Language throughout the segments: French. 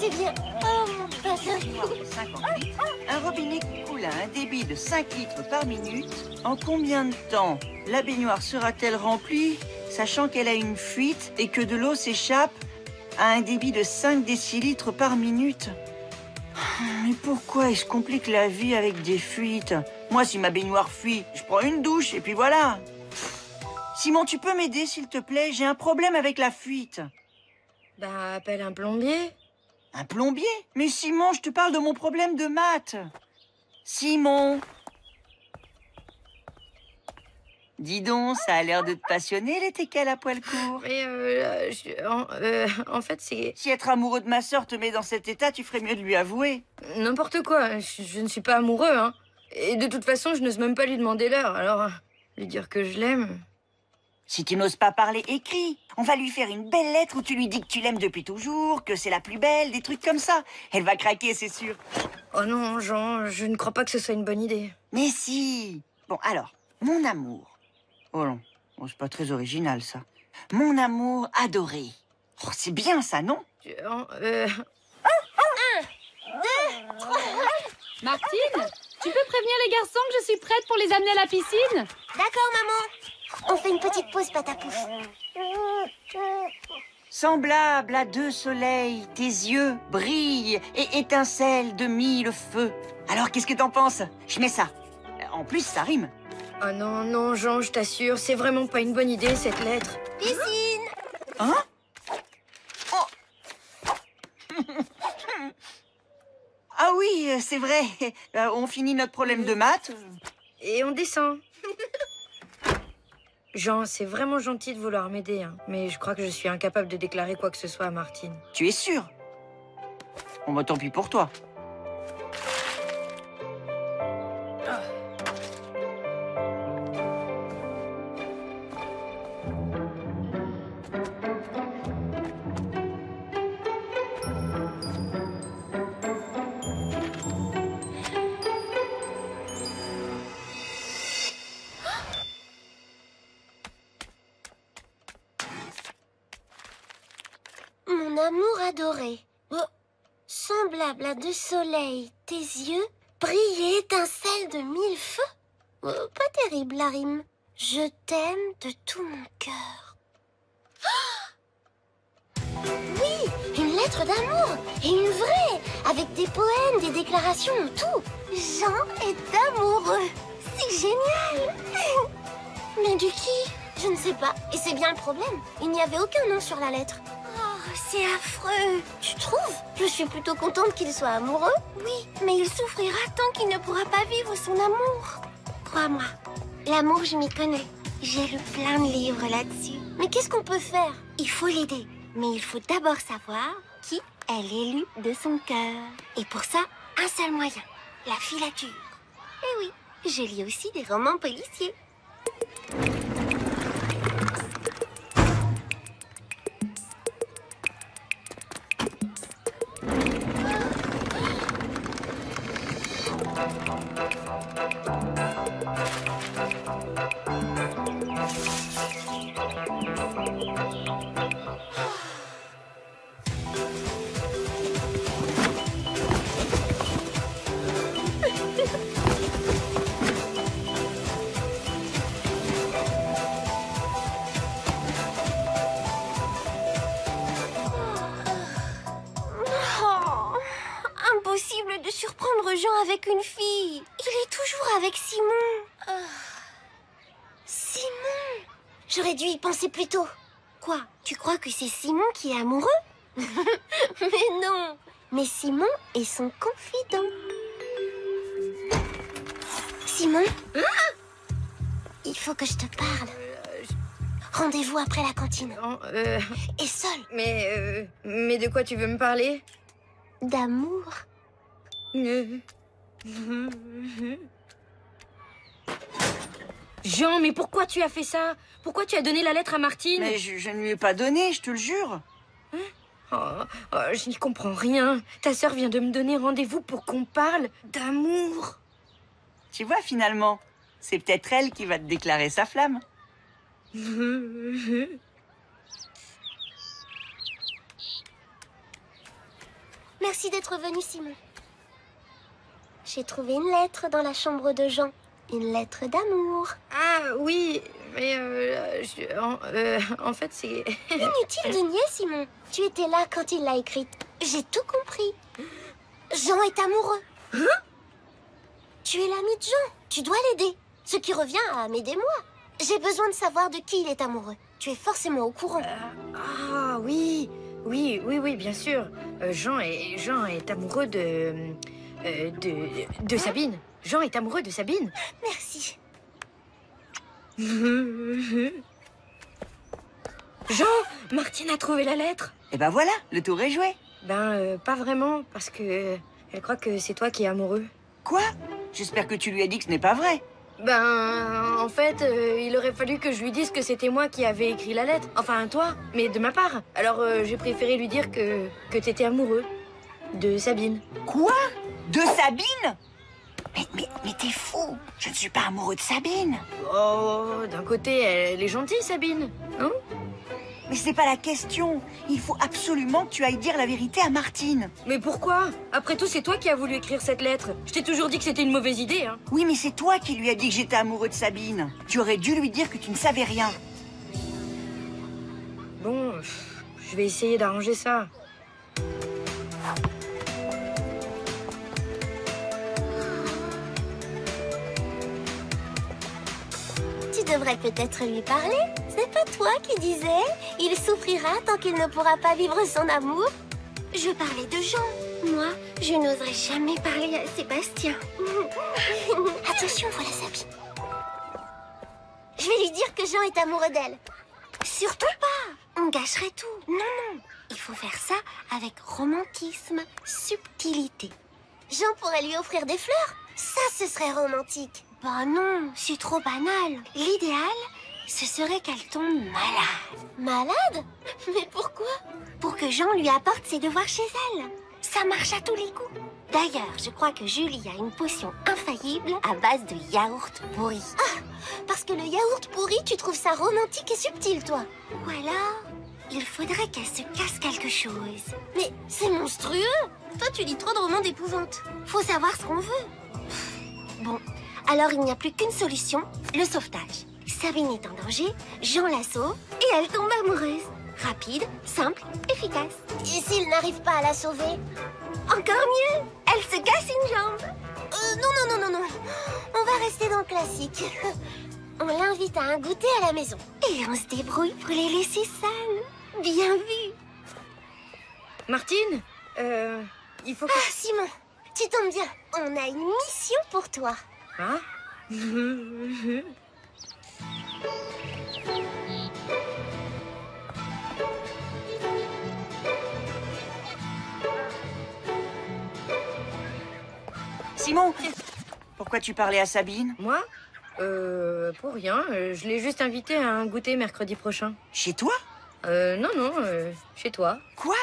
c'est bien. Oh, mon bassin. Baignoire de 50 litres, un robinet qui coule à un débit de 5 litres par minute. En combien de temps la baignoire sera-t-elle remplie, sachant qu'elle a une fuite et que de l'eau s'échappe à un débit de 5 décilitres par minute? Mais pourquoi est-ce complique la vie avec des fuites? Moi, si ma baignoire fuit, je prends une douche et puis voilà. Simon, tu peux m'aider, s'il te plaît? J'ai un problème avec la fuite. Bah, appelle un plombier. Un plombier Mais Simon, je te parle de mon problème de maths. Simon Dis donc, ça a l'air de te passionner, les teckels à poil court. Mais euh, je- en, euh, en fait, c'est Si être amoureux de ma sœur te met dans cet état, tu ferais mieux de lui avouer. n'importe quoi. Je, je ne suis pas amoureux, hein. Et de toute façon, je n'ose même pas lui demander l'heure. Alors, lui dire que je l'aime. Si tu n'oses pas parler, écris. On va lui faire une belle lettre où tu lui dis que tu l'aimes depuis toujours, que c'est la plus belle, des trucs comme ça. Elle va craquer, c'est sûr. Oh non, Jean, je ne crois pas que ce soit une bonne idée. Mais si Bon, alors, mon amour. Oh non, oh, c'est pas très original, ça. Mon amour adoré. Oh, c'est bien ça, non? Je- en- euh, Martine, tu peux prévenir les garçons que je suis prête pour les amener à la piscine? D'accord, maman. On fait une petite pause, patapouf. Semblable à deux soleils, tes yeux brillent et étincellent de mille feux. Alors, qu'est-ce que t'en penses? Je mets ça. En plus, ça rime. Oh non, non, Jean, je t'assure, c'est vraiment pas une bonne idée, cette lettre. Piscine Hein? Oh Ah oui, c'est vrai. Euh, On finit notre problème de maths. Et on descend. Jean, c'est vraiment gentil de vouloir m'aider, hein, mais je crois que je suis incapable de déclarer quoi que ce soit à Martine. Tu es sûr? Bon, bah tant pis pour toi. Amour adoré. Oh, semblable à deux soleils, tes yeux brillent et étincellent de mille feux. Oh, pas terrible la rime. Je t'aime de tout mon cœur. Oui, une lettre d'amour et une vraie, avec des poèmes, des déclarations, tout. Jean est amoureux. C'est génial. Mais du qui? Je ne sais pas. Et c'est bien le problème. Il n'y avait aucun nom sur la lettre. C'est affreux. Tu trouves? Je suis plutôt contente qu'il soit amoureux. Oui, mais il souffrira tant qu'il ne pourra pas vivre son amour. Crois-moi, l'amour, je m'y connais. J'ai lu plein de livres là-dessus. Mais qu'est-ce qu'on peut faire? Il faut l'aider. Mais il faut d'abord savoir qui est l'élu de son cœur. Et pour ça, un seul moyen, la filature. Eh oui, je lis aussi des romans policiers. Jean avec une fille. Il est toujours avec Simon. Ah. Simon J'aurais dû y penser plus tôt. Quoi Tu crois que c'est Simon qui est amoureux? Mais non Mais Simon est son confident. Simon? Il faut que je te parle. Rendez-vous après la cantine. Non, euh, Et seul, mais, euh, mais de quoi tu veux me parler? D'amour. Jean, mais pourquoi tu as fait ça? Pourquoi tu as donné la lettre à Martine? Mais je, je ne lui ai pas donné, je te le jure. Oh, oh, je n'y comprends rien. Ta sœur vient de me donner rendez-vous pour qu'on parle d'amour. Tu vois, finalement, c'est peut-être elle qui va te déclarer sa flamme. Merci d'être venu, Simon. J'ai trouvé une lettre dans la chambre de Jean. Une lettre d'amour. Ah oui, mais euh, je- en, euh, en fait c'est... Inutile de nier, Simon. Tu étais là quand il l'a écrite. J'ai tout compris. Jean est amoureux. Tu es l'ami de Jean. Tu dois l'aider. Ce qui revient à m'aider moi. J'ai besoin de savoir de qui il est amoureux. Tu es forcément au courant. Ah oui, oui, oui, oui, bien sûr. Euh, Jean, est, Jean est amoureux de, euh, de... de Sabine. Jean est amoureux de Sabine. Merci. Jean, Martine a trouvé la lettre. Et ben voilà, le tour est joué. Ben, euh, pas vraiment, parce que elle croit que c'est toi qui es amoureux. Quoi? J'espère que tu lui as dit que ce n'est pas vrai. Ben, en fait, euh, il aurait fallu que je lui dise que c'était moi qui avais écrit la lettre. Enfin, toi, mais de ma part. Alors, euh, j'ai préféré lui dire que, que t'étais amoureux de Sabine. Quoi? De Sabine Mais, mais, mais t'es fou. Je ne suis pas amoureux de Sabine. Oh, d'un côté, elle est gentille, Sabine, non? Mais c'est pas la question. Il faut absolument que tu ailles dire la vérité à Martine. Mais pourquoi? Après tout, c'est toi qui as voulu écrire cette lettre. Je t'ai toujours dit que c'était une mauvaise idée, hein. Oui, mais c'est toi qui lui as dit que j'étais amoureux de Sabine. Tu aurais dû lui dire que tu ne savais rien. Bon, je vais essayer d'arranger ça. Devrais peut-être lui parler. C'est pas toi qui disais Il souffrira tant qu'il ne pourra pas vivre son amour Je parlais de Jean. Moi, je n'oserais jamais parler à Sébastien. Attention, voilà Sabine. Je vais lui dire que Jean est amoureux d'elle. Surtout pas On gâcherait tout. Non, non. Il faut faire ça avec romantisme, subtilité. Jean pourrait lui offrir des fleurs. Ça, ce serait romantique. Bah non, c'est trop banal. L'idéal, ce serait qu'elle tombe malade. Malade? Mais pourquoi? Pour que Jean lui apporte ses devoirs chez elle. Ça marche à tous les coups. D'ailleurs, je crois que Julie a une potion infaillible à base de yaourt pourri. Ah Parce que le yaourt pourri, tu trouves ça romantique et subtil, toi Ou alors, il faudrait qu'elle se casse quelque chose. Mais c'est monstrueux Toi, tu lis trop de romans d'épouvante. Faut savoir ce qu'on veut. Bon, alors il n'y a plus qu'une solution, le sauvetage. Sabine est en danger, Jean la sauve et elle tombe amoureuse. Rapide, simple, efficace. Et s'il n'arrive pas à la sauver? Encore mieux Elle se casse une jambe Euh, non, non, non, non, non. On va rester dans le classique. On l'invite à un goûter à la maison. Et on se débrouille pour les laisser seuls. Bien vu Martine, euh, il faut que... Ah, Simon, tu tombes bien. On a une mission pour toi. Hein? Simon Pourquoi tu parlais à Sabine? Moi? Euh, pour rien. euh, Je l'ai juste invité à un goûter mercredi prochain. Chez toi? Euh, non, non, euh, chez toi. Quoi?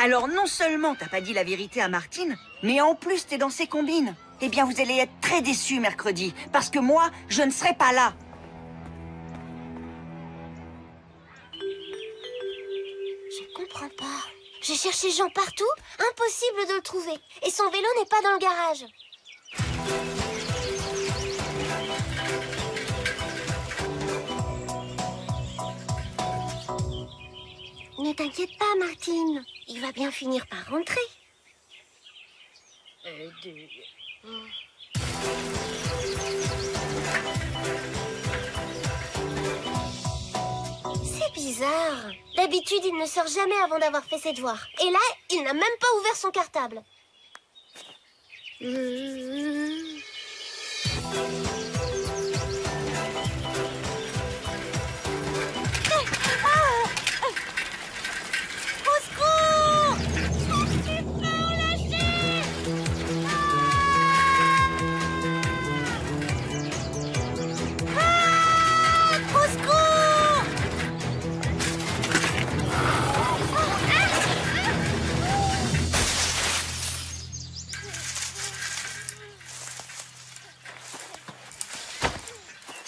Alors non seulement t'as pas dit la vérité à Martine, mais en plus t'es dans ses combines. Eh bien vous allez être très déçus mercredi, parce que moi, je ne serai pas là. Je comprends pas. J'ai cherché Jean partout, impossible de le trouver. Et son vélo n'est pas dans le garage. Ne t'inquiète pas, Martine. Il va bien finir par rentrer. Euh, de- C'est bizarre. D'habitude, il ne sort jamais avant d'avoir fait ses devoirs. Et là, il n'a même pas ouvert son cartable. Hmm.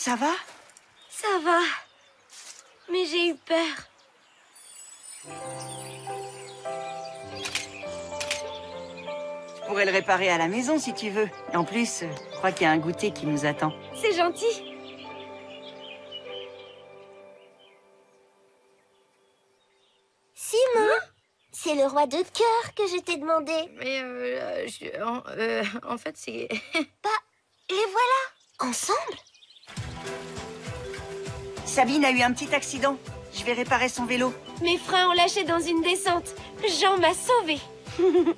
Ça va? Ça va. Mais j'ai eu peur. pourrais le réparer à la maison si tu veux. En plus, euh, je crois qu'il y a un goûter qui nous attend. C'est gentil. Simon, c'est le roi de cœur que je t'ai demandé. Mais euh, je- en, euh, en fait, c'est... Les voilà, ensemble. Sabine a eu un petit accident. Je vais réparer son vélo. Mes freins ont lâché dans une descente. Jean m'a sauvée.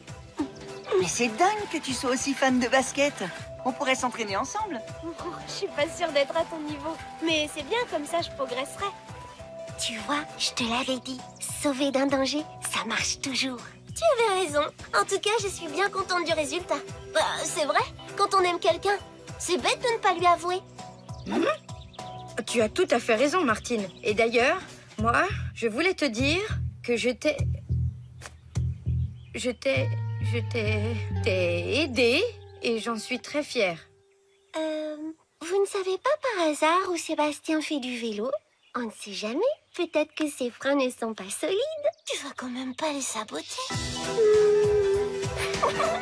Mais c'est dingue que tu sois aussi fan de basket. On pourrait s'entraîner ensemble. Je suis pas sûre d'être à ton niveau. Mais c'est bien, comme ça je progresserai. Tu vois, je te l'avais dit, sauver d'un danger, ça marche toujours. Tu avais raison. En tout cas, je suis bien contente du résultat. Bah, c'est vrai, quand on aime quelqu'un, c'est bête de ne pas lui avouer. Tu as tout à fait raison, Martine. Et d'ailleurs, moi, je voulais te dire que je t'ai... Je t'ai... Je t'ai... t'ai aidé et j'en suis très fière. Euh, vous ne savez pas par hasard où Sébastien fait du vélo? On ne sait jamais. Peut-être que ses freins ne sont pas solides. Tu vas quand même pas les saboter.